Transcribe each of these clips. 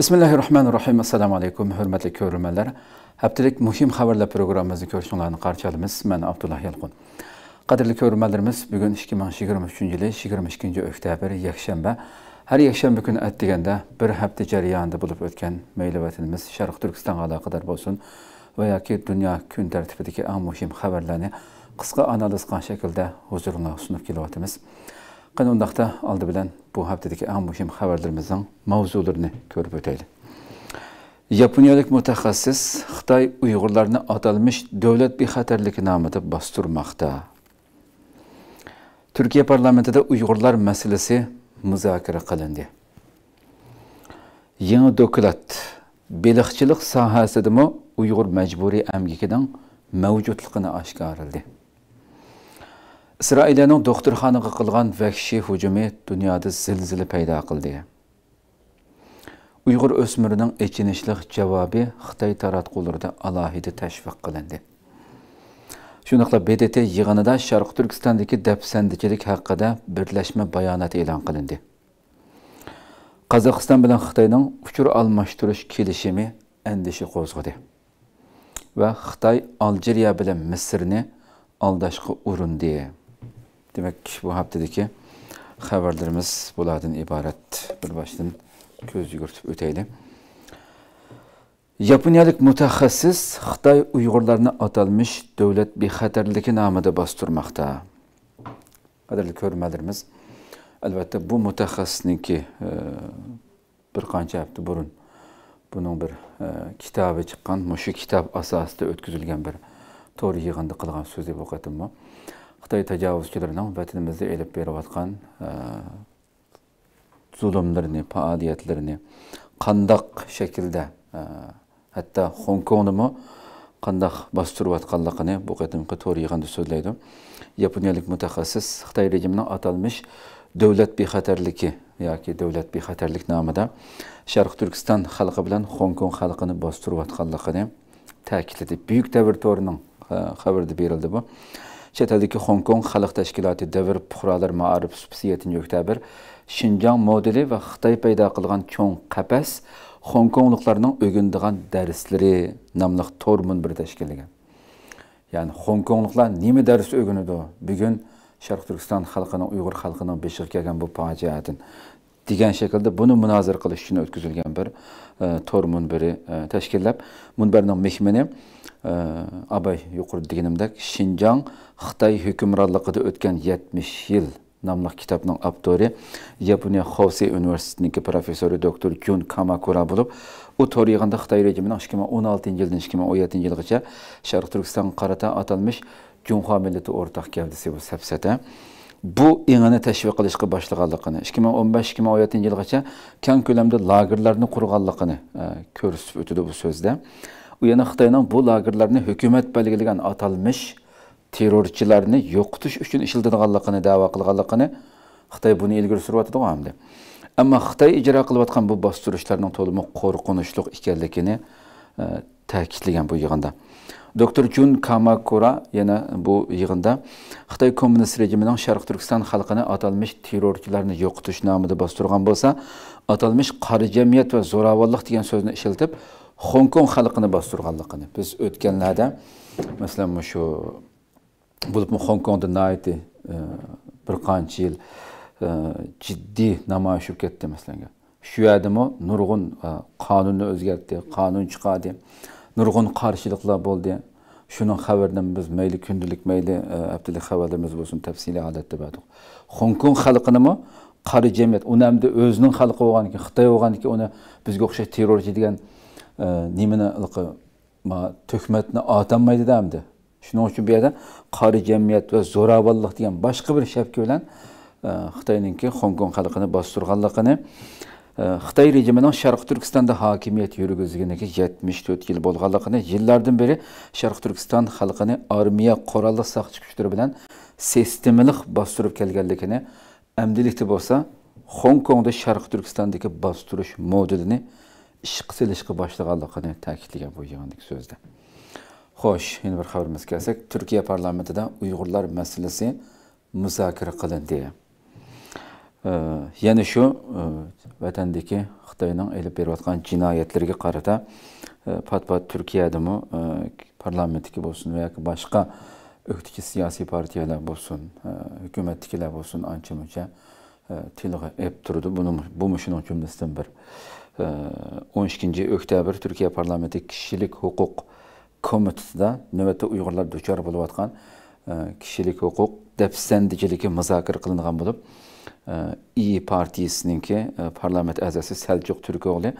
bismillahi rohmanir rohim assalomu alaykum hurmatli ko'rurmanlar haftalik muhim xabarlar programmamizni ko'rishinglarni qarshi olamiz man abdulloh yalqun qadrli ko'rurmanlarimiz bugun ikki ming yigirma uchinchi yili yigirma ikkinchi oktyabr yakshanba. Har yakshanba kuni atdiganda bir hafta jarayonida bo'lib o'tgan mayli vatanimiz sharq turkistonga aloqador bo'lsin va yoki dunyo kun tartibidagi eng muhim xabarlarni qisqa analiz qilgan shaklda huzuringizga sunib kelyapmiz qani undaqda oldi bilan bu haftadagi eng muhim xabarlarimizning mavzularini ko'rib o'taylik. Yaponiyalik mutaxassis xitoy uyg'urlarni atalmish davlat bexatarligi nomida bostirmoqda. Turkiya parlamentida uyg'urlar masalasi muzokara qilindi. Yangi doklad beliqchilik sohasidami uyg'ur majburiy amgikining mavjudligini oshkorildi isroiliyaning doktorxonaga qilgan vahshiy hujumi dunyoda zilzila paydo qildi uyg'ur o'smirining echinishli javobi xitoy taratqularida alohida tashviq qilindi shundoqla bdt yig'inida sharq turkistondagi dafsandichilik haqida birlashma bayonot e'lon qilindi qozog'iston bilan xitoyning uchur almashtirish kelishimi andisha qo'zg'adi va xitoy aljeriya bilan misrni aldashga urindi demak bu haftadagi xabarlarimiz bulardan iborat bir boshdan ko'z yugurtib o'taylik yaponiyalik mutaxassis xitoy uyg'urlarni atalmish davlat bexatarligi nomida bostirmoqda qadrli ko'rmalarimiz albatta bu mutaxassisniki e, bir qancha hafta burun buning bir e, kitobi chiqqan shu kitob asosida o'tkazilgan bir to'g'ri yig'inda qilgan so'z deb o'qatimmi xitoy tajovuzchilarining vatanimizda elib berayotgan e, zulmlarini faoliyatlarini qandoq shaklda e, hatto xong kongnimi qandoq bostirayotganligini bu qatimqi to'r yig'inda so'zlaydi. Yaponiyalik mutaxassis xitoy rejimining atalmish davlat bexatarligi yoki davlat bexatarlik nomida sharq turkiston xalqi bilan xong kong xalqini bostirayotganligini ta'kidladi. Buyuk davr to'rining e, xabarida berildi bu. Chet Hong Kong xalq tashkiloti davr puhrolar maarif 7 oktyabr Shinjang modeli va Xitoy paydo qilgan cho'ng qapas Hong Kongliklarning o'gindigan darslari nomli to'r munbir tashkillagan. Ya'ni Hong Kongliklar nima dars o'ginadi? Bugun Sharq Turkiston xalqining Uyg'ur xalqining beshiga kelgan bu fojiadan degan shaklda buni munozir qilish uchun o'tkazilgan bir e, to'r munbiri e, tashkillab munbarning mehmoni abay yuqori deganimdek shinjong xitoy hukmronligida o'tgan yetmish yil nomli kitobning avtori yaponiya xovsi universitetiniki professori doktor kyun kamakura bo'lib u to'rig'inda xitoy rejimining ikki ming o'n oltinchi yildan ikki ming o'n yettinchi yilgacha sharq turkistonga qarata atalmish junho millati o'rtaq gavdasi bu safsata bu engini tashviq qilishga boshlaganligini ikki ming o'n besh ikki ming o'n yettinchi yilgacha kang ko'lamda lagerlarni qurganligini ko'rsatib o'tdi bu so'zda u yana xitoyning bu lagerlarni hukumat belgilagan atalmish terrorchilarni yo'qotish uchun ishlatilganligini da'vo qilganligini xitoy buni ilgari suryotidi hamda ammo xitoy ijro qilayotgan bu bostirishlarning to'limi qo'rqinchli ekanligini e, ta'kidlagan bu yig'inda. Doktor jun kamakura yana bu yig'inda xitoy kommunist rejimining sharq turkiston xalqini atalmish terrorchilarni yo'qotish nomida bostirgan bo'lsa atalmish qari jamiyat va zo'ravonlik degan so'zni ishlatib xong kong xalqini bostirganligini. Biz o'tganlarda masalan shu bo'libmi xong kongda naiti e, bir qancha yil e, jiddiy namoyish bo'lib ketdi masalan. Shu yerdami nurg'un e, qonunni o'zgartdi qonun chiqadi nurg'un qarshiliklar bo'ldi. Shuning xabarini biz mayli kundalik mayli e, haftalik xabarlarimiz bo'lsin tafsiliy holatda berdik xong kong xalqinimi? Qari jamiyat. Uni hamda o'zining xalqi bo'lgan xitoy bo'lgan uni bizga o'xshash terrorchi degan nimani tuhmatni otanmaydida hamda shuning uchun bu yerda qori jamiyat va zo'ravonlik degan boshqa bir shapka bilan e, xitoyninki xong kong xalqini bostirganligini e, xitoy rejimining sharq turkistonda hokimiyat yurgizganiga yetmish to'rt yil bo'lganligini yillardan beri sharq turkiston xalqini armiya qurolli soqchi kuchlari bilan sistemalik bostirib kelganligini amdilikda bo'lsa xong kongda sharq turkistondagi bostirish modelini ish silishga boshlaganligini ta'kidlagan bu yig'indagi so'zda Xo'sh, yana bir xabarimizga kelsak, Turkiya parlamentida Uyg'urlar masalasi muzokara qilindi. yana shu e, vatandagi xitoyning ilib berayotgan jinoyatlarga qarata e, pat pat turkiyadami e, parlamentdagi bo'lsin yoki boshqa o'qituvchi siyosiy partiyalar bo'lsin hukumatdagilar bo'lsin ancha muncha tilg'a ep turdi buni bu shuning jumlasidan bir o'n ikkinchi oktyabr turkiya parlamenti kishilik huquq komitetida navbatda uyg'urlar duchor bo'layotgan e, kishilik huquq dafsandijiligi muzokara qilingan bo'lib e, i partiyasiningki e, parlament a'zosi saljuq turko'g'li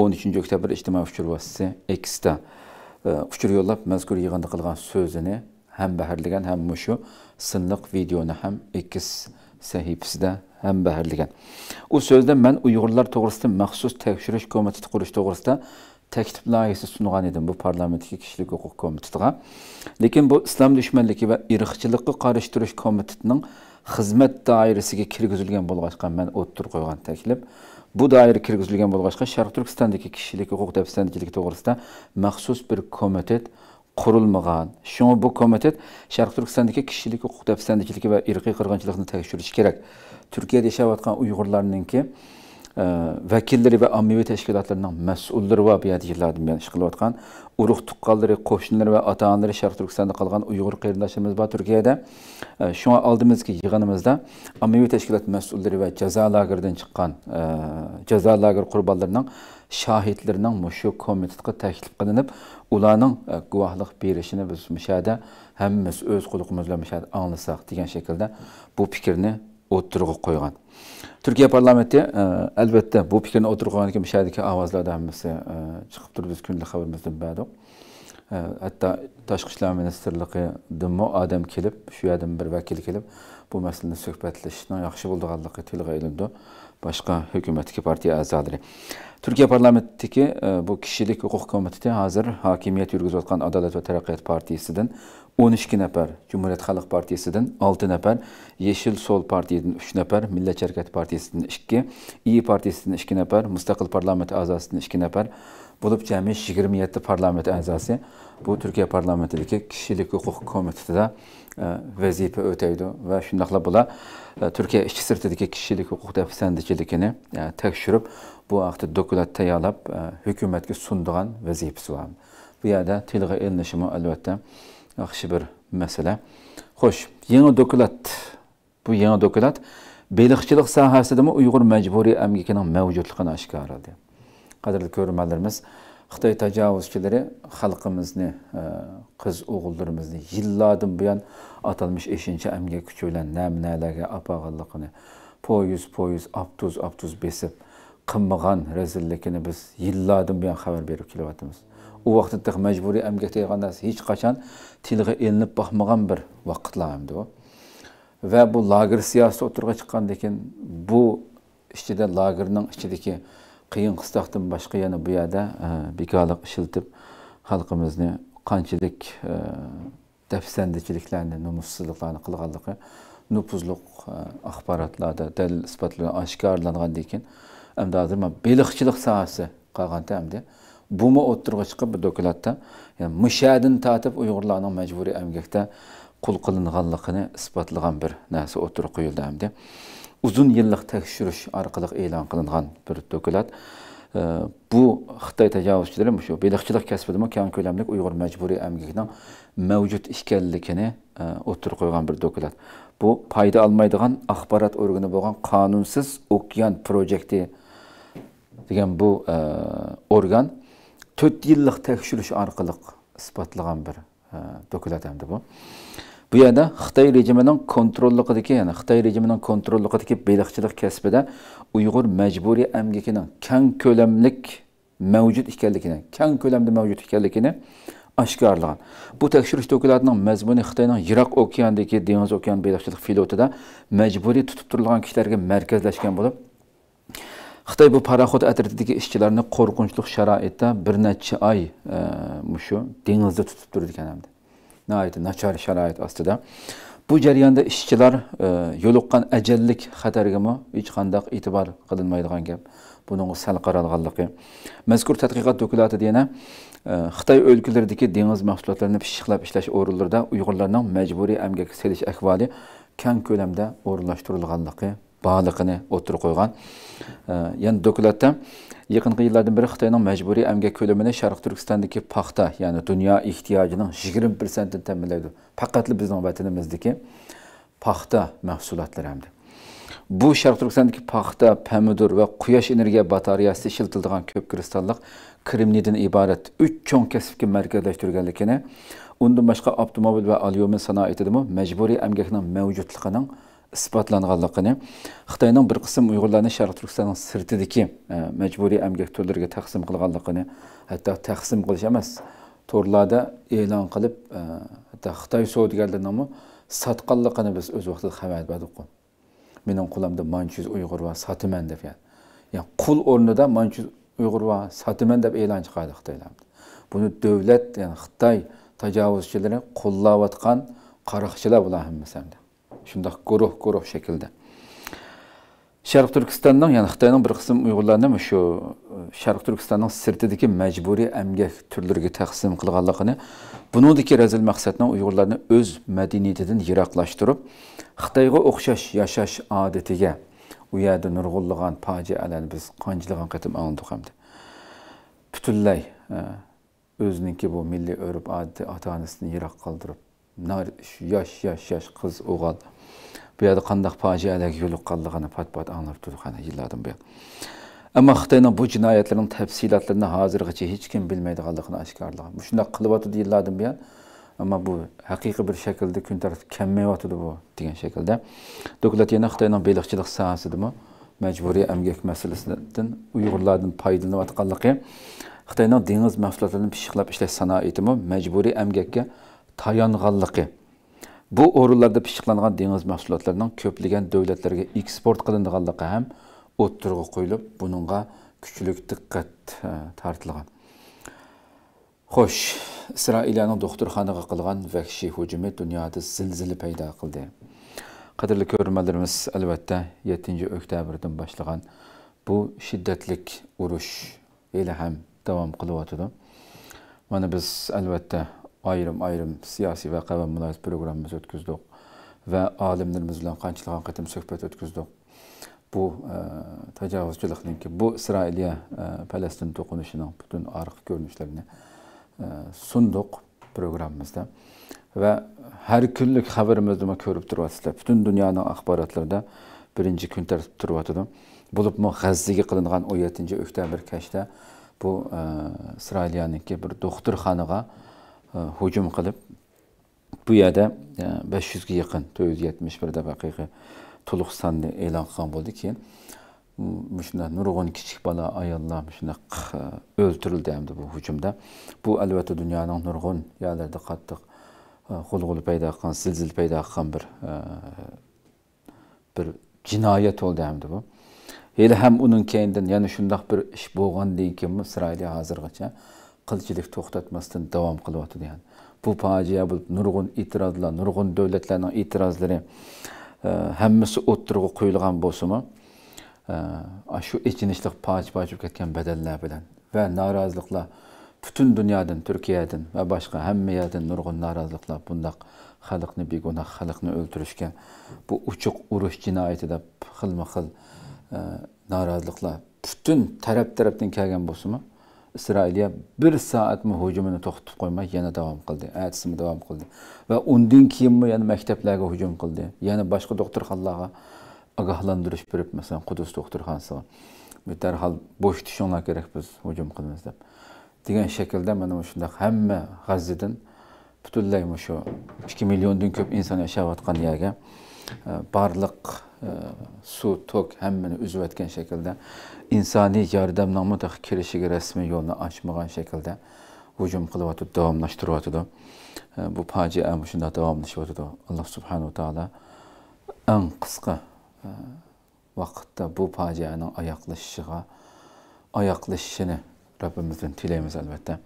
o'n uchinchi oktyabr ijtimoiy uchur vositasi eksda uchur yo'llab mazkur yig'inda qilgan so'zini ham baharlagan ham mushu sinliq videoni ham ikkis sahifasida ham baharlagan u so'zda man uyg'urlar to'g'risida maxsus tekshirish komiteti qurish to'g'risida taklif loyihasi sungan edim. Bu parlamentdagi kishilik huquq komitetiga. Lekin bu islom dushmanligi va irqchilikqa qarshi turish komitetining xizmat doirasiga kirgizilgan bo'lg'achqa man o'ttir qo'ygan taklif. Bu doira kirgizilgan bo'lg'achqa sharq turkistondagi kishilik huquq dafsandachiligi to'g'risida maxsus bir komitet qurilmagan shunga bu komitet sharq turkistondagi kishilik huquq dafsandachiligi va irqiy qirg'inchilikni tekshirishi kerak turkiyada yashayotgan uyg'urlarninki vakillari va ommaviy tashkilotlarning mas'ullari va bu yerda yillardan ish qilayotgan urug' tuqqanlari qo'shnilari va ota onalari sharq turkistonda qolgan uyg'ur qarindoshlarimiz bor turkiyada shunga oldimizgi yig'inimizda ommaviy tashkilot mas'ullari va jazo lageridan chiqqan jazo lager qurbonlarining shohidlarining shu komitetga taklif qilinib ularning e, guvohlik berishini biz mushada hammamiz o'z qulig'imiz bilan mushada anglasak degan shaklda bu fikrni o'ttirg'a qo'ygan. Turkiya parlamenti e, albatta bu fikrni o'ttirib qo'ygandan keyin mushadagi ovozlardan hammasi e, chiqib turib biz kunlik xabarimizda berdik hatto tashqi ishlar ministrligidimi odam kelib shu yerdan bir vakil kelib bu masalani suhbatlashishni yaxshi bo'lganligi tilga ilindi. Boshqa hukumatdagi partiya a'zolari turkiya parlamentidagi bu kishilik huquq komiteti hozir hokimiyat yurgizayotgan adolat va taraqqiyot partiyasidan 12 nafar Cumhuriyet Halk Partiyasidan 6 nafar, Yeşil Sol Partiyadan 3 nafar, Millet Hareket Partiyasidan 2, İyi Partiyasidan 2 nafar, Mustaqil Parlament a'zosidan 2 nafar bo'lib jami 27 parlament a'zosi bu Turkiya parlamentidagi kishilik huquq komitetida e, vazifa o'taydi va shundoqla bular e, Turkiya ichki sirtidagi kishilik huquq dafsandichiligini e, tekshirib bu haqda dokument tayyorlab hukumatga sundigan vazifasi bor. Bu yerda tilga ilinishi albatta yaxshi bir masala xo'sh yangi dokulat bu yangi dokulat beliqchilik sohasidami uyg'ur majburiy amgikining mavjudligini oshkorladi қадірлі көрермендеріміз қытай тажауызшылары халқымызды қыз оғылдарымызды жылладан бұян аталмыш үшінші әмге күші білән апағанлығыны пойыз пойыз аптуз аптуз бесіп қылмаған рәзіллікіні біз жылладан бұян хабар беріп келіп u vaqtda majburiy emgak hech qachon tilga ilinib boqmagan bir vaqtlar va bu lager siyosati o'tirg'a chiqqandan bu ichida qiyin qistoqdan boshqa yana bu yerda e, bekorlik ishiltib xalqimizni qanchalik e, dafsandichiliklarni numussizliklarni qilganligi nupuzliq e, axborotlarda dalil isbotlar oshkorlangandan keyin endi hozir beliqchilik sohasi qolganda hamda bumi o'ttirg'a chiqib bir dokladda yani mushadin tatib uyg'urlarning majburiy emgakda qul qilinganligini isbotlagan bir narsa o'tirib qo'yildi hamda uzun yillik tekshirish orqali e'lon qilingan bir doklad bu xitoy tajovuzchilari shu beliqchilik kasbida keng ko'lamli uyg'ur majburiy emgakining mavjud ekanligini e, o'tirib qo'ygan bir doklad bu foyda olmaydigan axborot organi bo'lgan qonunsiz okean projekti degan bu e, organ to'rt yillik tekshirish orqali isbotlagan bir e, dokument hamda bu. Bu yerda xitoy rejimining kontrolligidagi ya'ni xitoy rejimining kontrolligidagi beliqchilik kasbida uyg'ur majburiy amgakining kang ko'lamlik mavjud ekanligini kang ko'lamda mavjud ekanligini oshkorlagan. Bu tekshirish dokumentining mazmuni xitoyning yiroq okeandagi dengiz okean beliqchilik flotida majburiy tutib turilgan kishilarga markazlashgan bo'lib xitoy bu paraxod atritidagi ishchilarni qo'rqinchli sharoitda bir necha oy e, shu dengizda tutib turdi ekan hamda. Nihoyatda nachar sharoit ostida. Bu jarayonda ishchilar e, yo'liqqan ajallik xatargami hech qanday e'tibor qilinmaydigan gap. Buning sal qaralganligi mazkur tadqiqot dokumentida yana e, xitoy o'lkalaridagi dengiz mahsulotlarini pishiqlab ishlash o'rinlarida uyg'urlarning majburiy emgak selish ahvoli keng ko'lamda o'rinlashtirilganligi borligini o'tirib qo'ygan. Ya'ni dokladda yaqinqi yillardan beri xitoyning majburiy amgak ko'lamini sharq turkistondagi paxta ya'ni dunyo ehtiyojining yigirma persentini ta'minlaydi. Faqatli bizning vatanimizdagi paxta mahsulotlari hamda. Bu sharq turkistondagi paxta pomidor va quyosh energiya batareyasi ishlatiladigan ko'p kristalliq krimniydan iborat uch cho'ng kasbga markazlashtirganligini undan boshqa avtomobil va alyumin sanoatidami majburiy amgakning mavjudligining isbotlanganligini xitoyning bir qism uyg'urlarni sharq turkistonning sirtidagi e, majburiy amgak turlariga taqsim qilganligini hatto taqsim qilish emas to'rlarda e'lon qilib e, hatto xitoy savdogarlarini sotganligini biz o'z vaqtida xabar berdik mening qo'limda manchuz uyg'ur va sotaman deb ya'ni. Qul o'rnida manchuz uyg'ur va sotaman deb e'lon chiqardi xitoylar buni davlat ya'ni xitoy tajovuzchilari qo'llayotgan qaroqchilar bular hammasi shundoq guruh guruh shaklda. Sharq turkistonning ya'ni xitoyning bir qism uyg'urlarni shu e, sharq turkistonning sirtidagi majburiy amgak turlariga taqsim qilganligini buningdagi razil maqsadni uyg'urlarni o'z madaniyatidan yiroqlashtirib xitoyga o'xshash yashash odatiga u yerda nurg'unlagan fojialarni biz qanchalagan qatim oldik hamda. Butunlay e, o'ziniki bu milliy urf odati ota onasini yiroq qoldirib yosh yosh yosh qiz o'g'il bu yerda qandaq fojialarga yo'liqqanligini pat pat anglab turdik ana yillardan buyon ammo xitoyning bu jinoyatlarning tafsilotlarini hozirgacha hech kim bilmaydiganligini oshkorlagan shundoq qilyotdi yillardan buyon ammo bu haqiqiy bir shaklda kun tartib kammayotidi bu degan shaklda doklat yana xitoyning baliqchilik sohasidami majburiy emgak masalasidan uyg'urlardan foydalanayotganligi xitoyning dengiz mahsulotlarini pishiqlab ishlash sanoatimi majburiy emgakka tayanganligi. Bu o'rinlarda pishiqlangan dengiz mahsulotlarining ko'plagan davlatlarga eksport qilinganligi ham o'ttirg'a qo'yilib buningga kuchli diqqat e, tortilgan. Xo'sh isroiliyaning doktorxonaga qilgan vahshiy hujumi dunyoda zilzila paydo qildi. Qadrli ko'rmalarimiz albatta 7 oktyabrdan boshlagan bu shiddatlik urush hali ham davom qilyotidi. Mana biz albatta ayrim ayrim siyosiy vaqa va muloyiz programmamiz o'tkazdik va olimlarimiz bilan qanchalar qatim suhbat o'tkazdik bu e, tajovuzchilikniki bu isroiliya e, falastin to'qinishining butun ariq ko'rinishlarini e, sundiq programmamizda va har kunlik xabarimizni ko'rib turyapsizlar butun dunyoning axborotlarida birinchi kun tartib turyotidi bo'libmi g'azzaga qilingan o'n yettinchi oktyabr kashda bu e, isroiliyaniki bir doktorxonaga Э, hujum qilib bu yerda e, besh yuzga yaqin to'rt yuz yetmish birda haqiqiy to'liq sonni e'lon qilgan bo'ldi. Keyin shunda nurg'un kichik bola ayollar shundoq e, o'ldirildi endi bu hujumda. Bu albatta dunyoning nurg'un yerlarida qattiq e, g'ulg'ul paydo qilgan zilzil paydo qilgan bir bir jinoyat bo'ldi endi bu. Hali ham uning keyindan yana shundoq bir ish bo'lgandan keyin isroil hozirgacha qilchilik to'xtatmasdan davom qilyotdi yani bu fojia bu nurg'un e'tirozlar nurg'un davlatlarning e'tirozlari e, hammasi o'ttirg'a qo'yilgan bo'lsimi e, shu ichinishlik poj poj ketgan badallar bilan va noroziliklar butun dunyodan turkiyadan va boshqa hamma yerdan nurg'un noroziliklar bundoq xalqni begunoh xalqni o'ldirishga bu uchuq urush jinoyatida xilma xil e, noroziliklar butun taraf tarafdan kelgan bo'lsimi isroiliya bir soatmi hujumini to'xtatib qo'ymay yana davom qildi. Atisimi davom qildi. Va undan keyinmi yana maktablarga hujum qildi. Yana boshqa doktorxonalarga ogohlantirish berib masalan qudus doktorxonasiga. Darhol bo'sh tushinglar kerak biz hujum qilamiz deb. Degan shaklda mana shundoq hamma g'azzidan butunlay shu ikki milliondan ko'p inson yashayotgan yerga barlıq, e, su, tok həmmini üzvətkən şəkildə insani yardımnamə da kirişiq rəsmi yolunu açmağan şəkildə hücum qılıvatı davamlaşdırıvatıdır. Bu faciə əmuşunda davamlaşıvatıdır. Allah subhanahu taala ən qısqa e, vaxtda bu faciənin ayaqlaşışığa, ayaqlaşışını Rəbbimizdən diləyimiz əlbəttə.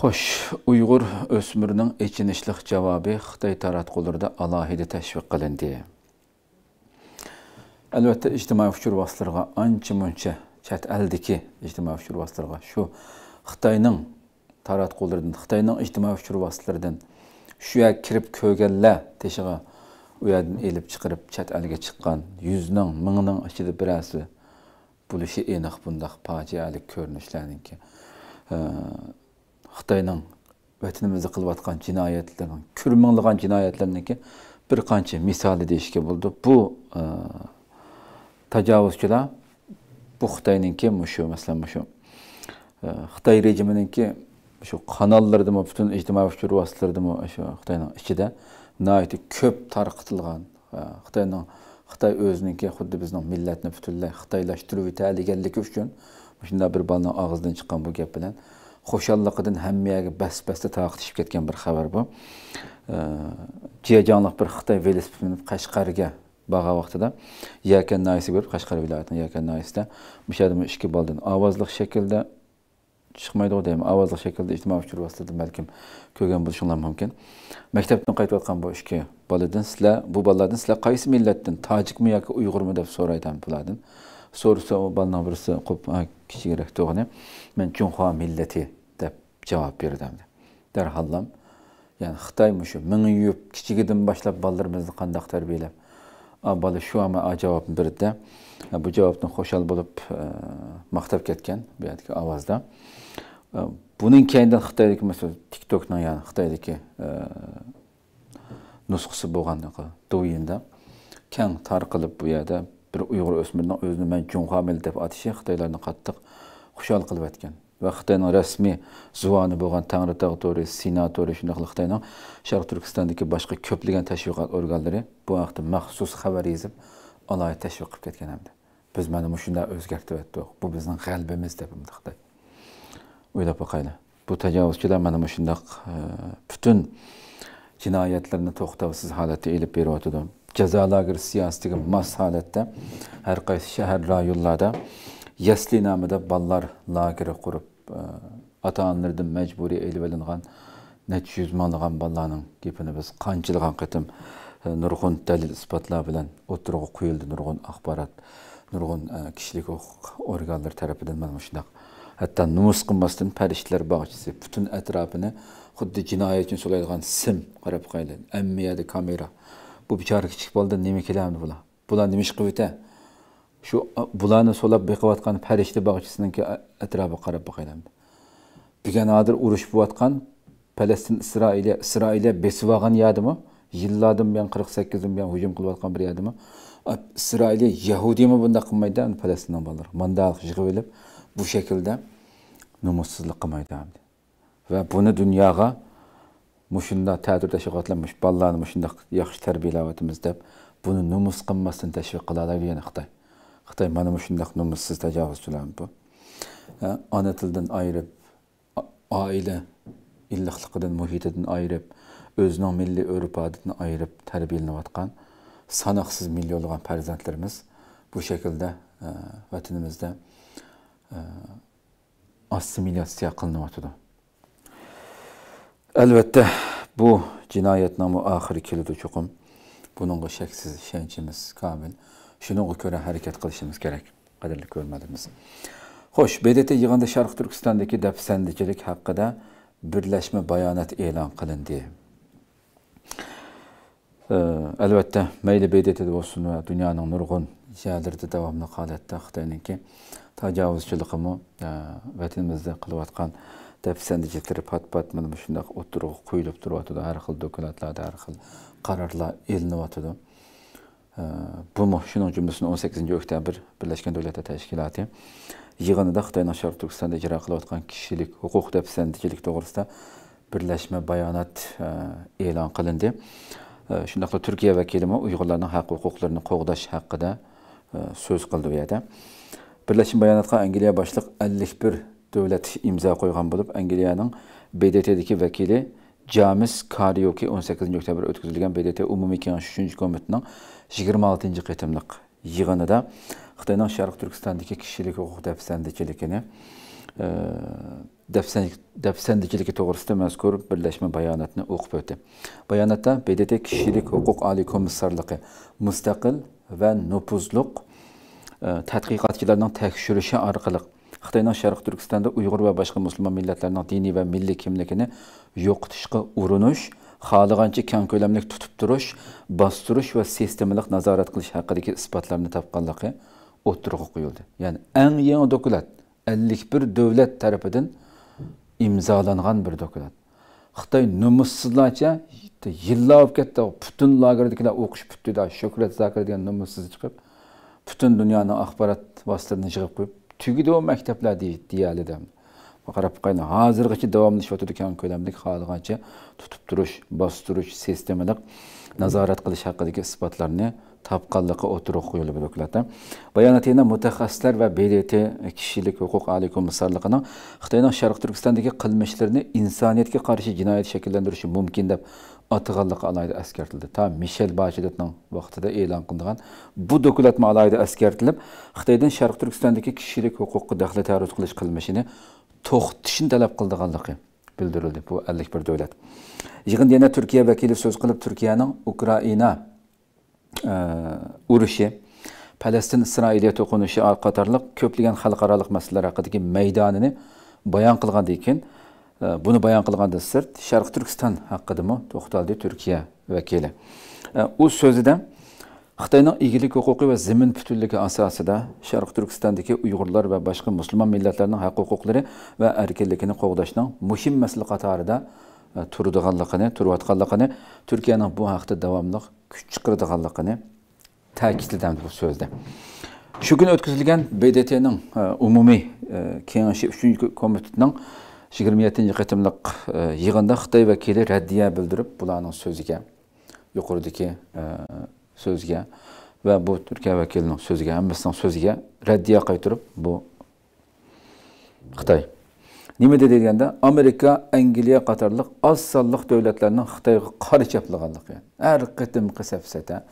Xo'sh uyg'ur o'smirining ichinishlik javobi xitoy taratqularida alohida tashviq qilindi. Albatta ijtimoiy uchur vositalariga ancha muncha chet eldagi ijtimoiy uchur vositalariga shu xitoyning taratqulardan xitoyning ijtimoiy uchur vositalaridan shu yerga kirib ko'rganlar teshig'i u yerdan elib chiqarib chet elga chiqqan yuzning mingning ichida birasi bo'lishi aniq bundaq fojialik ko'rinishlarniki xitoyning vatanimizda qilayotgan jinoyatlarning kurminglagan jinoyatlarniki bir qancha misoli deyishga bo'ldi. Bu e, tajovuzchilar bu xitoyninki shu masalan shu e, xitoy rejiminiki shu kanallardami butun ijtimoiy uchur vositalardami shu xitoyning ichida nihoyatda ko'p tarqitilgan e, xitoyning xitoy o'ziniki xuddi bizning millatni butunlay xitoylashtirib yetadiganligi uchun shunday bir bolani og'zidan chiqqan bu gap bilan xo'shalliqidan hammaga bas basda taqitishib ketgan bir xabar bu. Jiyajonliq bir xitoy velosipedini qashqarga borgan vaqtida yakan Naisi ko'rib qashqar viloyatining yakan noyisida o'sha yerda ikki boldan ovozli shaklda chiqmaydi deyman. Ovozli shaklda ijtimoiy uchur vositasida balkim ko'rgan bo'lishinglar mumkin. Maktabdan qaytayotgan bu ikki boladan sizlar bu bolalardan sizlar qaysi millatdan tojikmi yoki uyg'urmi deb so'raydi bulardan. So'rasa u bolaning birisi kichikroq to'g'ri men junxo millati deb javob berdim darhollam ya'ni xitoy shu ming yub kichigidan boshlab bolalarimizni qandoq tarbiyalab. Bola shu ama javobni berdi. Bu javobdan xushal bo'lib e, maqtab ketgan bu ovozda. E, buning keyindan xitoydagi masalan tiktokni ya'ni xitoydagi e, nusxasi bo'lgan duinda keng tarqalib bu yerda bir uyg'ur o'smirning o'zini man junxomil deb atishi xitoylarni qattiq xushal qilib o'tgan va xitoyning rasmiy zuvoni bo'lgan tangritog' to'ri sino to'ri shundoq xitoyning sharq turkistondagi boshqa ko'plagan tashviqot organlari bu haqda maxsus xabar yozib alohida tashviq qilib ketgan hamda biz mana shunday o'zgartirib bu bizning g'albimiz deb xitoy o'ylab boqaylik bu tajovuzchilar mana shundoq e, butun jinoyatlarni to'xtovsiz holatda ilib beryotidi cəzalar siyasəti mas halətdə hər qaysı şəhər rayonlarda Yəsli namıda ballar lageri qurub e, atanırdım məcburi elvelinğan neçə yüz manlığan ballarının gepini biz qançılığan qıtım e, nurgun dəlil isbatlar bilan oturuğa qoyuldu nurgun axbarat nurgun e, kişilik hüquq orqanları tərəfindən mən şundaq hətta numus qılmasdan pərişlər bağçısı bütün ətrafını xuddi cinayət üçün solayılğan sim qarab qaylı əmmiyədi kamera. Bu bechora kichik boladan nima kelamdi bular bular nima ish qilib shu bularni so'lab beqiyotgan farishta bog'chisiniki atrofiga qarab boqaylik bugun hozir urush bo'layotgan falastin isroiliya isroiliya besib olgan yerdimi yillardan buyon qirq sakkizdan buyon hujum qilayotgan bir yerdimi isroiliya yahudiymi bunday qilmaydi falastindan bolalar mandaq yig'ib bu shaklda nomussizlik qilmaydi va buni dunyoga mushunda ta'dir tashviqotlanmish bolalarni mushundoq yaxshi tarbiyalayapmiz deb buni nomus qilmasdan tashviq qila oladigan xitoy xitoy mana shundoq nomussiz tajovuzchilar bu. Ona tildan ayirib oila illiqligidan muhitidan ayirib o'zining milliy urf odatini ayirib tarbiyalanayotgan sanoqsiz millionlagan farzandlarimiz bu shaklda vatanimizda assimilyatsiya qilinyotidi albatta bu jinoyatnoma oxiri keladi chuqum. Buningga shaksiz ishonchimiz komil. Shunga ko'ra harakat qilishimiz kerak. Qadrli ko'rmadimiz xo'sh bdt yig'inida sharq turkistondagi dafsandichilik haqida birlashma bayonot e'lon qilindi. Albatta mayli bdt bo'lsin va dunyoning nurg'un joylarida davomli holatda xitoyniki tajovuzchiligimi e, vatanimizda qilayotgan dafsandichiliklar pat pat mana shundoq o'tirib qo'yilib turyotidi har xil dokladlarda har xil qarorlar elinyotidi bu shuning jumlasini o'n sakkizinchi oktyabr birlashgan davlatlar tashkiloti yig'inida xitoyning sharq turkistonda ijro qilayotgan kishilik huquq dafsandichilik to'g'risida birlashma bayonot e'lon qilindi. Shundoqla turkiya vakilimi uyg'urlarning haq huquqlarini qo'g'dash haqida so'z qildi u yerda. Birlashma bayonotga angliya boshliq ellik bir davlat imzo qo'ygan bo'lib angliyaning bdtdagi vakili jamis karioki o'n sakkizinchi oktyabr o'tkazilgan bdt umumiy kengash uchinchi komitining yigirma oltinchi qitimliq yig'inida xitoyning sharq turkistondagi kishilik huquq dafsandichiligini e, dafsandichiligi to'g'risida mazkur birlashma bayonotni o'qib o'tdi. Bayonotda bdt kishilik huquq oliy komissarligi mustaqil va nupuzliq tadqiqotchilarning tekshirishi orqali xitoyning sharq turkistonda uyg'ur va boshqa musulmon millatlarning diniy va milliy kimligini yo'qotishga urinish xohlagancha kang ko'lamli tutib turish bostirish va sistemalik nazorat qilish haqidagi isbotlarni topganligi o'ttirg'a qo'yildi ya'ni eng yangi dokument ellik bir davlat tarafidan imzolangan bir dokument xitoy numussizlarcha yillar olib ketdi butun lagerdagilar o'qish bitdida shuhrat zakir degan numussiz chiqib butun dunyoni axborot vositalarini yig'ib qo'yib tugidi u maktablar deyali qarab qayni hozirgacha davomlashyotdi keng ko'lamli holigacha tutib turish bostirish sistemalik nazorat qilish haqidagi isbotlarni topqanligi o'tirib qo'yilib dokladda bayonot yana mutaxassislar va bdt kishilik huquq oliy xitoyning sharq turkistondagi qilmishlarini insoniyatga qarshi jinoyat shakllantirishi mumkin deb atığanlığı alayda əskertildi. Ta Michel Bachelet'nin vaqtida e'lon qilingan bu dokumentma alayda əskertilib, Xitoydan Sharq Turkistondagi kishilik huquqqa daxli taruz qilish qilmishini to'xtatishni talab qildiganligi bildirildi. Bu 51 davlat. Yig'inda yana Turkiya vakili so'z qilib, Turkiyaning Ukraina e, urushi Falastin Isroiliya to'qinishi qatorliq ko'plagan xalqaro masalalar haqidagi maydonini bayon qilgandan keyin buni bayon qilganda sirt sharq turkiston haqidami to'xtaldi turkiya vakili u so'zida xitoyning egilik huquqi va zimin butunligi asosida sharq turkistondagi uyg'urlar va boshqa musulmon millatlarning haq huquqlari va erkinligini qo'g'dashning muhim masala qatorida turadiganligini turayotganligini turkiyaning bu haqda davomli kuch chiqaradiganligini ta'kidladi bu so'zda shu kuni o'tkazilgan bdtning umumiy kengashi uchinchi komitetining 27 qatimliq e, yig'inda xitoy vakili raddiya bildirib bularning so'ziga yuqoridagi e, so'zga va bu turkiya vakilining so'ziga hammasining so'ziga raddiya qaytirib bu xitoy. Nima dedi deganda amerika angliya qatorliq oz sonliq davlatlarning xitoyga qora chaplaganligi har qatimqi safsata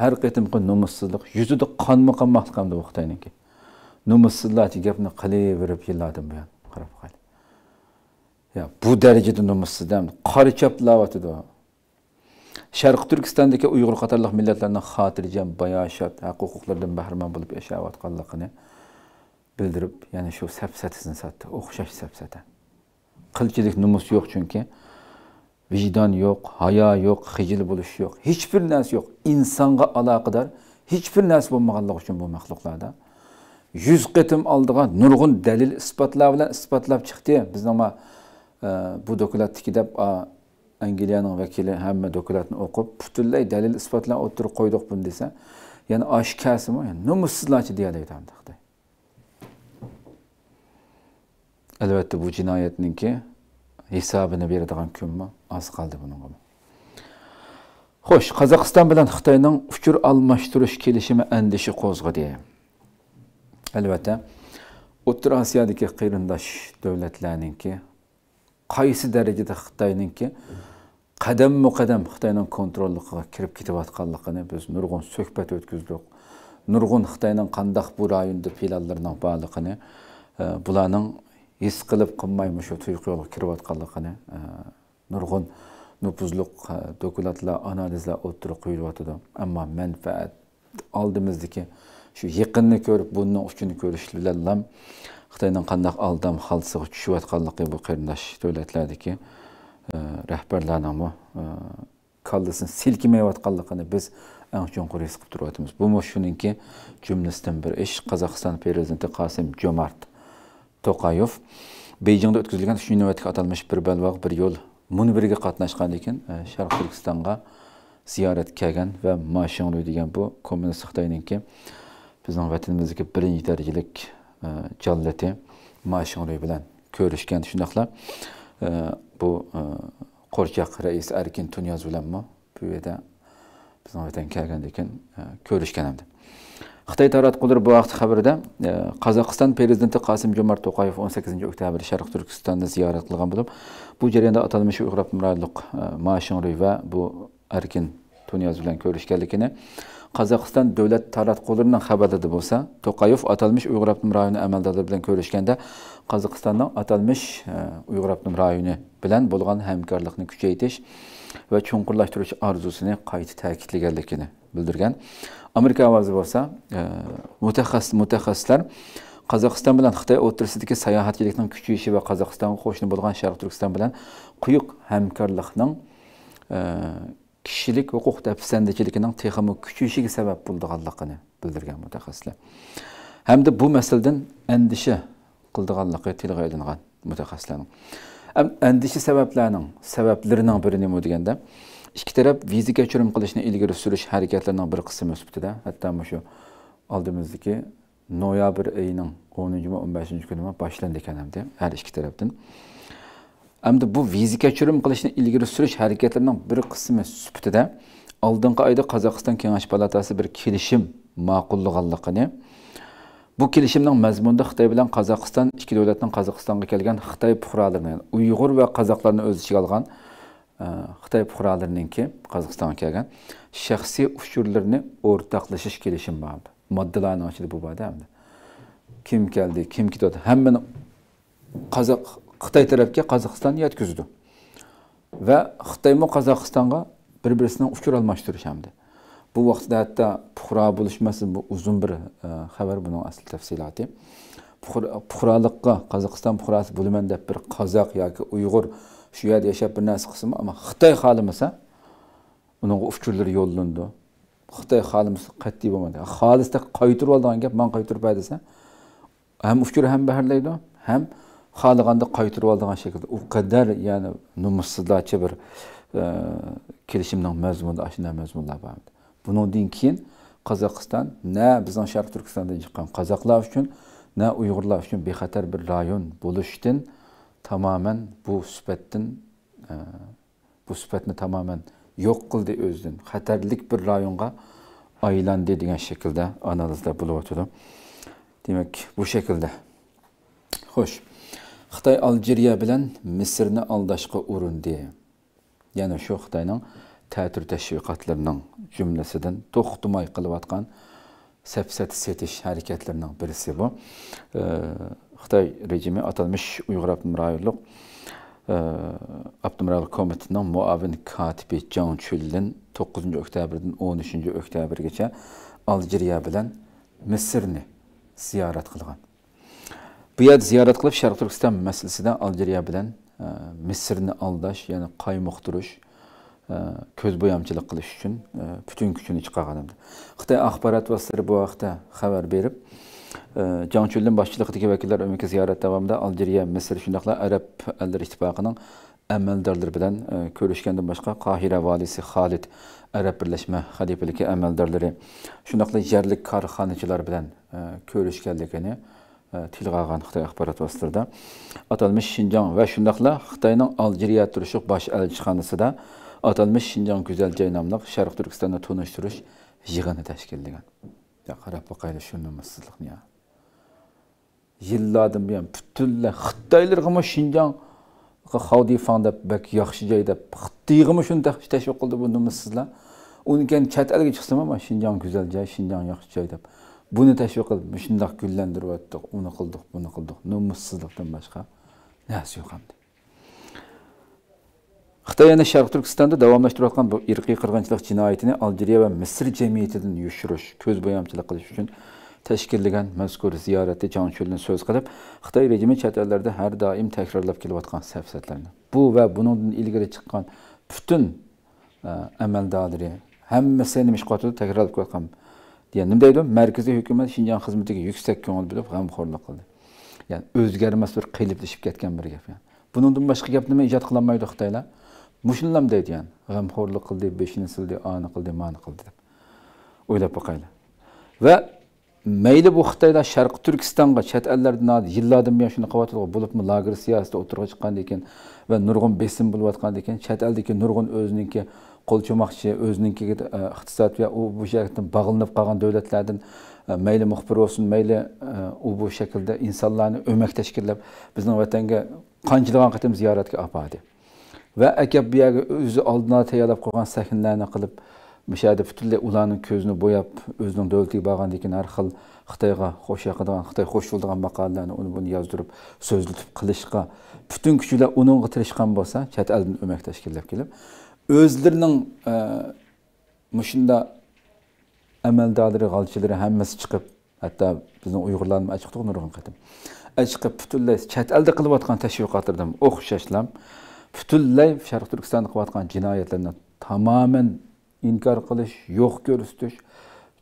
har qatimqi nomussizlik yuzida qonma qonmoqlik hamda bu xitoyniki nomussizlarcha gapni qilaverib yillardan buyon qarab qol Ya bu derecede numussizdan qari chaplayotidi. Sharq Turkistondagi Uyg'ur qatorliq millatlarning xotirjam, bayoshat, haq huquqlardan bahramand bo'lib yashayotganligini bildirib, ya'ni shu safsatisini satdi, o'xshash safsata. Qilchilik numus yo'q chunki vijdon yo'q, hayo yo'q, xijil bo'lish yo'q, hech bir narsa yo'q. Insonga aloqador hech bir narsa bo'lmaganligi uchun bu maxluqlarda 100 qatim oldigan nurg'un dalil isbotlar bilan isbotlab chiqdi. Bizning bu dokumentdagi deb angliyaning vakili hamma dokulatni o'qib butunlay dalil isbotlar o'tirib qo'ydik buni desa yana oshkasimi yani deyadi xitoy albatta bu jinoyatninki hisobini beradigan kunmi? Oz qoldi bunga xo'sh qozog'iston bilan xitoyning uchur almashtirish kelishimi andishi qo'zg'adi albatta o'rta osiyodagi qarindosh davlatlarninki қайсы дәрежеде қытайныңки қадамму қадам қытайның контролдыққа кіріп кетіп жатқанлығыны біз нұрғын сөхбет өткіздік нұрғын қытайның қандақ бұл районды филиалдарының барлығыны бұланың ес қылып қылмай мүшу тұйқыға кіріп жатқанлығыны нұрғын nüfuzluq dokumentlar analizlar o'tirib qo'yilyotidi ammo әмма мәнфәәт shu yiqinni ko'rib көріп бұның үшін bilan xitoyning qandaq aldam xalsiga tushayotganligi bu qarindosh davlatlardagi e, e kallasini silkimayotganligini biz eng chunqur his qilib turyapmiz. Bu shuningki jumlasidan bir ish qozog'iston prezidenti qosim jo'mart to'qayev bejingda o'tkazilgan uchinchi navbatga atalmish bir balvoq bir yo'l munbiriga qatnashgan ekan. E, Sharq turkistonga ziyorat kelgan va mashinlu degan bu kommunist xitoyninki bizning vatanimizdagi birinchi darajalik E, jallati mashg'uliy bilan ko'rishgan. Shundoqla e, bu e, qo'rchoq rais arkin tunyoz bilanmi? Bu yerda bizni vatan kelgandan keyin ko'rishgan edi. Xitoy taratqular bu vaqt xabarida qozog'iston prezidenti qosim jo'mart to'qayev 18 oktyabr sharq turkistonni ziyorat qilgan bo'lib bu jarayonda atalmish uyg'ur hukmronlik mashinruy va bu arkin tunyoz bilan ko'rishganligini qozog'iston davlat taratqularning xabarida bo'lsa to'qayev atalmish uyg'ur abnum rayoni amaldorlari bilan ko'rishganda qozog'istonning atalmish e, uyg'ur abnum rayoni bilan bo'lgan hamkorlikni kuchaytirish va chuqurlashtirish orzusini qayta ta'kidlaganligini bildirgan amerika ovozi bo'lsa e, mutaxassis mutaxassislar qozog'iston bilan xitoy o'rtasidagi sayohatchilikning kuchayishi va qozog'istonga qo'shni bo'lgan sharq turkiston bilan quyuq hamkorlikning kishilik huquq dafsandichiligining texmi kuchayishiga sabab bo'lganligini bildirgan mutaxassislar. Hamda bu masaladan andisha qildiganligi tilga ilingan mutaxassislarning. Andisha sabablarining sabablarining biri nima deganda ikki taraf viza kechirim qilishni ilgari surish harakatlarining bir qismi sifatida hatto shu oldimizdagi noyabr oyining o'ninchi va o'n beshinchi kuni boshlandi ekan hamda har ikki tarafdan. Hamda bu viza kechirim qilishni ilgari surish harakatlarining bir qismi sifatida oldingi oyda qozog'iston kengash palatasi bir kelishim ma'qullaganligini bu kelishimning mazmunida xitoy bilan qozog'iston ikki davlatning qozog'istonga kelgan xitoy fuqarolarini uyg'ur va qozoqlarni o'z ichiga olgan e, xitoy fuqarolariniki qozog'istonga kelgan shaxsiy uchurlarni o'rtoqlashish kelishimi bor moddalarni ichida bu borda kim keldi kim ketyapti hammani qozoq xitoy tarafga qozog'iston yetkazdi va xitoymi qozog'istonga bir birisidan uchur almashtirish hamda bu vaqtda hatto puhro bo'lishmasi bu uzun bir xabar buning asl tafsiloti puhrolikqa qozog'iston puhrosi bo'laman deb bir qozoq yoki uyg'ur shu yerda yashab bir narsa qilsin ammo xitoy xohlamasa uning uchurlari yo'llandi xitoy xohlamasa qat'iy bo'lmadi xolisda qaytirib oldigan gap man qaytirib desa ham uchur ham baharlaydi ham xohlaganda qaytirib oldigan shaklda u qadar ya'ni numussizlarcha bir kelishimning mazmuni shunday mazmunlar bor bundan keyin qozog'iston na bizning sharq turkistondan chiqqan qozoqlar uchun na uyg'urlar uchun bexatar bir rayon bo'lishdan tamoman bu sifatdan e, bu sifatni tamoman yo'q qildi o'zidan xatarlik bir rayonga aylandi degan shaklda analizlar bo'lyotidi demak bu shaklda xo'sh xitoy algeriya bilan misrni aldashga urindi yana shu xitoyning ta'tir tashviqotlarining jumlasidan to'xtamay qilayotgan sapsat setish harakatlarining birisi bu. Xitoy rejimi atalmish uyg'ur abdumrayo'liq abdumrayo'liq komitetining muavin katibi jon chullin to'qqizinchi oktyabrdan o'n uchinchi oktyabrgacha algeriya bilan misrni ziyorat qilgan bu yerda ziyorat qilib sharq turkiston masalasida aljeriya bilan e, misrni aldash ya'ni qaymoqtirish e, ko'z bo'yamchilik qilish uchun e, butun kuchini chiqargan xitoy axborot vositalari bu haqda xabar berib jon chullin boshchiligidagi vakillar umumki ziyorat davomida aljeriya misr shundoqla arab allar ittifoqining amaldorlari bilan ko'rishgandan boshqa qohira valisi xolid arab birlashma xalifaligi amaldorlari shundoqla jarlik korxonachilar bilan ko'rishganligini tilga olgan xitoy axborot vositalarida atalmish shinjong va shundoqla xitoyning aljeriya turishi bosh elchixonasida atalmish shinjong go'zal joy nomli sharq turkistonni tunishtirish yig'ini tashkillagan qarab boqayli shu nimasizlikni yillardan buyon butunlay xitoylarga shinjong xavdifan deb bak yaxshi joy deb xitoygami shuni tashviq qildi bu nimasizlar undan keyin chet elga chiqsam ham shinjong go'zal joy shinjong yaxshi joy deb buni tashviq qilib shundoq gullantiryaptiq uni qildik buni qildik nomussizlikdan boshqa narsa yo'q hamda xitoy yana sharq turkistonda davomlashtirayotgan bu irqiy qirg'inchilik jinoyatini algeriya va misr jamiyatidan yushirish ko'z bo'yamchilik qilish uchun tashkillagan mazkur ziyorati jonchulni so'z qilib xitoy rejimi chet ellarda har doim takrorlab kelayotgan safsatlarni bu va bundan ilgari chiqqan butun e, amaldorlari hammasi nima ish Yani takrorlab kelayotgan nima deydi? Markaziy hukumat shinjon xizmatiga yuksak ko'ngil bilib g'amxo'rlik qildi. Ya'ni o'zgarmas bir qiyliblashib ketgan bir gap yani. Bundan boshqa gap nima ijod qilolmaydi xitoylar? Mushunlam deydi yani? G'amxo'rlik qildi beshini sildi ani qildi mani qildi deb. O'ylab boqaylik. Va mayli bu xitoylar sharqi turkistonga chet ellardan yillardan buyon shuni qilyotgan bo'libmi? Lager siyosati o'tirg'a chiqqandan keyin va nurg'un besim bo'layotgandan keyin chet eldagi nurg'un o'ziniki qo'l cho'moqchi o'ziniki e, iqtisod va u bu shakldan bog'linib qolgan davlatlardan e, mayli muxbir bo'lsin mayli e, u bu shaklda insonlarni o'mak tashkillab bizning vatanga qanchalig'an qatim ziyoratga olib bordi va aka bu yerga o'zi oldindan tayyorlab qo'ygan sahnlarni qilib o'sha yerda butunlay ularni ko'zini bo'yab o'zining davlatiga borgandan keyin har xil xitoyga xo'sh yoqadigan xitoy xo'sh bo'ladigan maqolalarni uni buni yozdirib so'zlatib qilishga butun kuch bilan tirishgan bo'lsa chet eldan o'mak tashkillab kelib өзлерінің мұшында әмәлдадыры ғалчылары әммесі шығып әтті біздің ұйғырларым әчіқтық нұрған қатым әчіқіп бүтінлей чәт әлді қылып атқан тәшвиқатырдым оқшашлам бүтінлей шарқ түркістанда қылып атқан жинаятларына тамамен инкар қылыш жоқ көрсетіш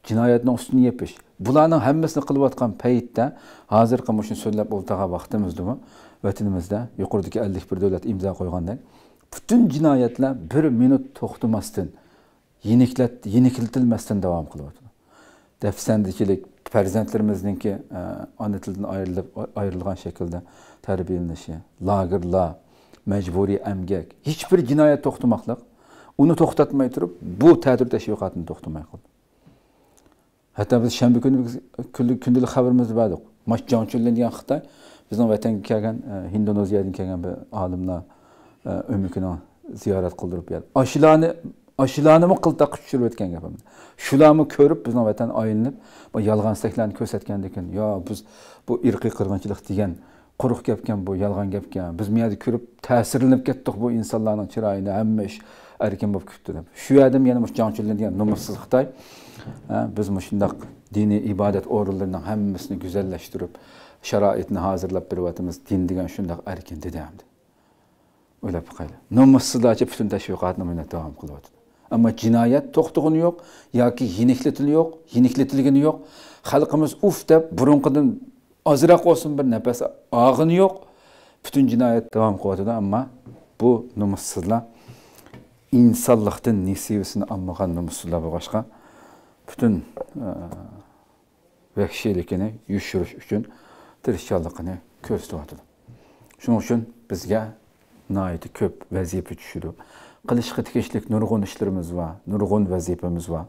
jinoyatni ustini yepish bularning hammasini qilayotgan paytda hozirgi mana vaqtimizdami vatanimizda yuqoridagi ellik bir davlat imzo butun jinoyatlar bir minut to'xtamasdan yeniklat yenikiltilmasdan davom qilyapti dafsandichilik farzandlarimizniki e, ona tilidan ayrilib ayrilgan shaklda tarbiyalanishi lagerlar majburiy amgak hech bir jinoyat to'xtamoqliq uni to'xtatmay turib bu ta'til tashviqotini to'xtamay qoldi hatto biz shanba kuni kundalik xabarimizni berdik mashjonchulin degan xitoy bizning vatanga kelgan e, indoneziyadan kelgan bir olimlar e, o'mikini ziyorat qildirib berdi. Ashularni ashularnimi qiltaqqa tushirib o'tgan gapimiz shularni ko'rib bizni vatan oylinib bu yolg'on istaklarni ko'rsatgandan keyin yo biz bu irqiy qirg'inchilik degan quruq gapkan bu yolg'on gapkan biz bu ko'rib ta'sirlanib ketdik bu insonlarning chiroyini hamma ish erkin bo'lib ketdi deb shu yerda yana jonchilin degan nomussiz xitoy biz shundoq diniy ibodat o'rinlarining hammasini go'zallashtirib sharoitni hozirlab beryapmiz din degan shundoq erkin dedi o'ylab boqaylik nomussizlarcha butun tashviqotni mana davom qilyapti ammo jinoyat to'xtag'ini yo'q yoki yeniklatili yo'q yenikletilgani yo'q xalqimiz uf deb burunqidan ozroq bo'lsin bir nafas og'ini yo'q butun jinoyat davom qilyotidi ammo bu nomussizlar insonlikdan nesibisini olmagan nomussizlar bo'lg'achqa butun e, vahshiylikini yushirish uchun tirishchanligini ko'rsatyotidi shuning uchun bizga naiti ko'p vazifa tushidi qilishga tegishli nurg'un ishlarimiz va nurg'un vazifamiz va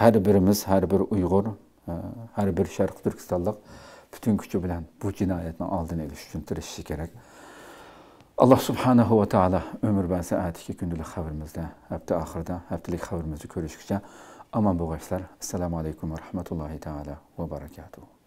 har birimiz har bir uyg'ur e, har bir sharq turkistonlik butun kuchi bilan bu jinoyatni oldini olish uchun tirishishi kerak. Alloh subhanahu va taolo umr va atigi kundalik xabarimizda hafta oxirida haftalik xabarimizni ko'rishguncha omon bo'lg'aysizlar assalomu alaykum va rahmatullohi taala va barakatuh.